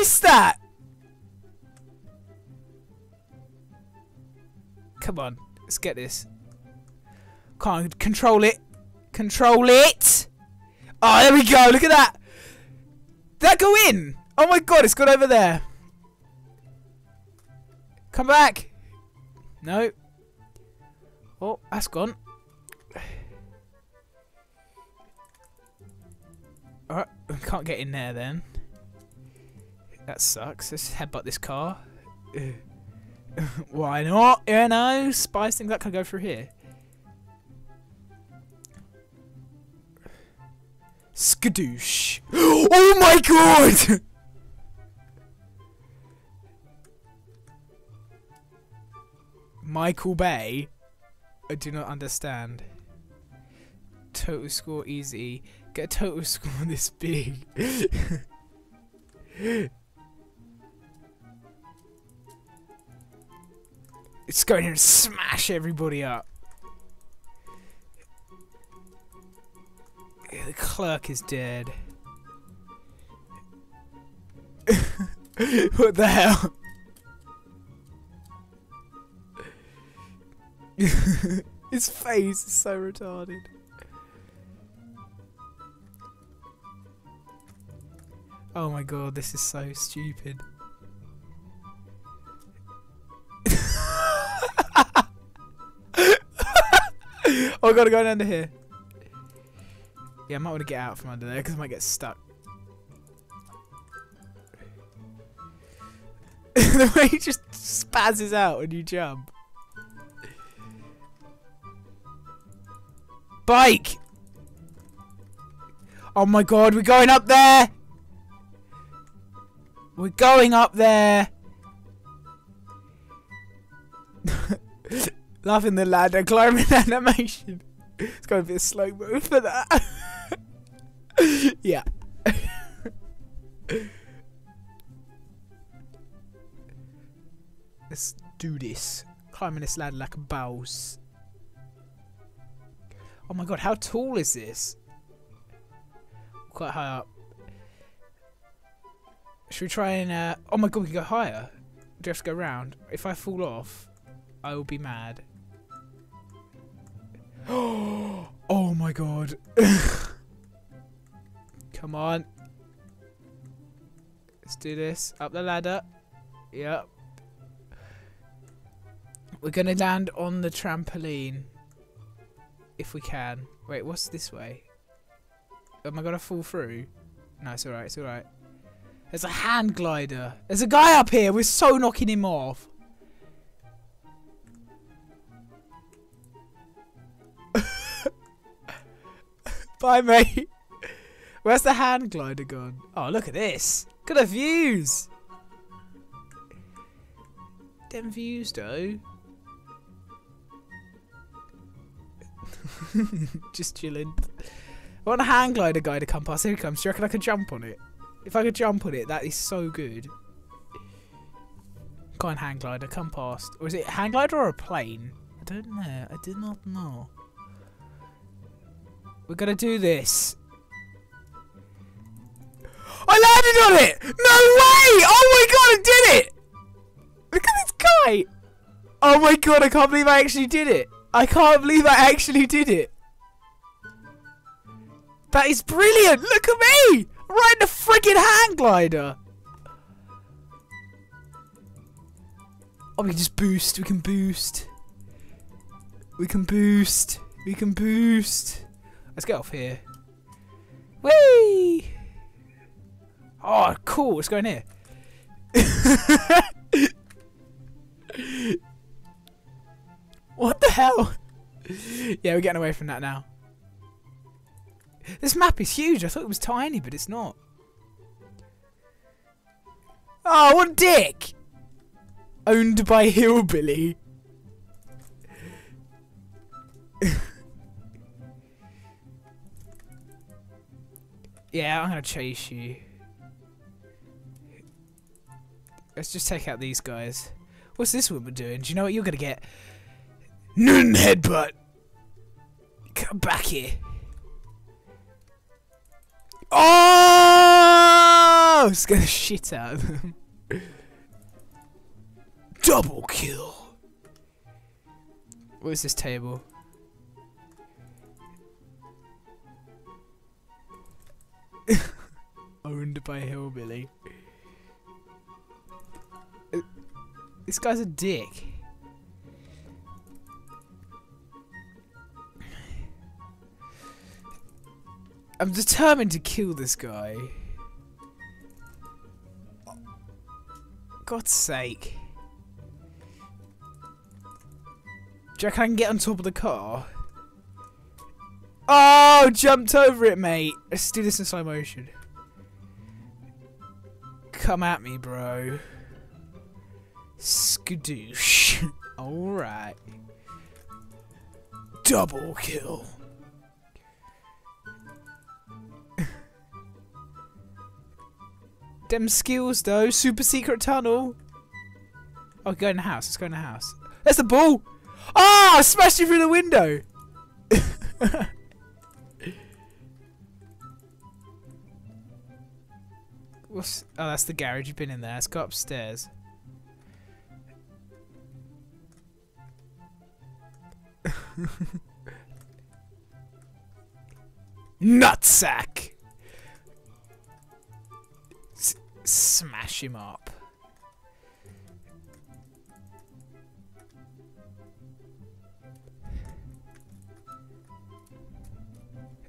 missed that? Come on, let's get this. Can't control it. Control it. Oh, there we go. Look at that. That go in? Oh my god, it's gone over there. Come back. No. Oh, that's gone. Alright, can't get in there then. That sucks. Let's headbutt this car. Why not? You know, spice things that can go through here. Skadoosh. Oh my god! Michael Bay? I do not understand. Total score easy. Get a total score this big. it's going here and smash everybody up. The clerk is dead. what the hell? His face is so retarded. Oh my god, this is so stupid. I gotta go under here. Yeah, I might want to get out from under there because I might get stuck. the way he just spazzes out when you jump. Bike! Oh my god, we're going up there! We're going up there! Laughing the ladder, climbing animation. It's going to be a slow move for that. yeah. Let's do this. Climbing this ladder like a boss. Oh my god, how tall is this? Quite high up. Should we try and... Uh, oh my god, we can go higher. Do we have to go round? If I fall off, I will be mad. oh my god. Come on. Let's do this. Up the ladder. Yep. We're going to land on the trampoline. If we can. Wait, what's this way? Am I going to fall through? No, it's alright, it's alright. There's a hand glider. There's a guy up here. We're so knocking him off. Bye, mate. Where's the hand glider gone? Oh, look at this. At the views. Them views, though. Just chilling. I want a hand glider guy to come past. Here he comes. Do you reckon I could jump on it? If I could jump on it, that is so good. Go on, hang glider, come past. Or is it a hang glider or a plane? I don't know. I did not know. We're gonna do this. I landed on it! No way! Oh my god, I did it! Look at this guy! Oh my god, I can't believe I actually did it! I can't believe I actually did it! That is brilliant! Look at me! Right in the freaking hang glider! Oh, we can just boost. We can boost. We can boost. We can boost. Let's get off here. Whee! Oh, cool. What's going here. what the hell? yeah, we're getting away from that now. This map is huge. I thought it was tiny, but it's not. Oh, what a dick! Owned by Hillbilly. Yeah, I'm gonna chase you. Let's just take out these guys. What's this woman doing? Do you know what you're gonna get? Nun headbutt! Come back here. Oh! Scare the shit out of them. Double kill. What is this table? Owned by Hillbilly. This guy's a dick. I'm determined to kill this guy. God's sake. Reckon I can get on top of the car? Oh, jumped over it, mate. Let's do this in slow motion. Come at me, bro. Skadoosh. Alright. Double kill. Them skills though, super secret tunnel. Oh, go in the house. Let's go in the house. There's the ball. Ah, I smashed you through the window. What's? Oh, that's the garage. You've been in there. Let's go upstairs. Nutsack. S- smash him up.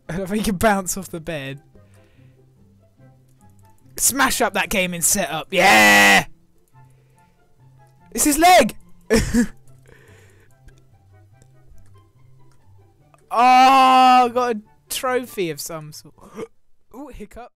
I think you can bounce off the bed. Smash up that gaming setup. Yeah! It's his leg! oh, got a trophy of some sort. Ooh, hiccup.